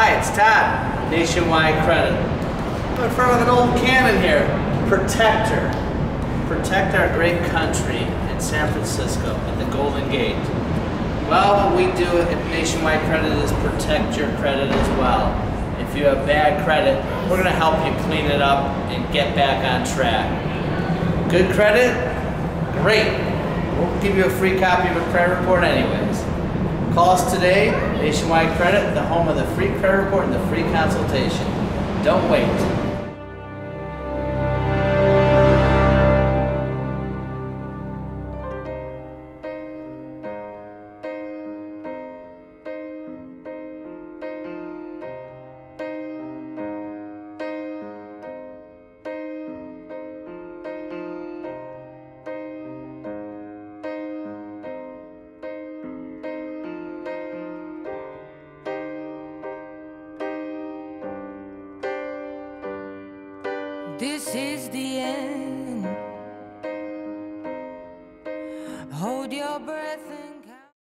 Hi, it's Todd, Nationwide Credit. I'm in front of an old cannon here, Protector. Protect our great country in San Francisco at the Golden Gate. Well, what we do at Nationwide Credit is protect your credit as well. If you have bad credit, we're going to help you clean it up and get back on track. Good credit? Great. We'll give you a free copy of a credit report anyways. Call us today, Nationwide Credit, the home of the free credit report and the free consultation. Don't wait. This is the end. Hold your breath and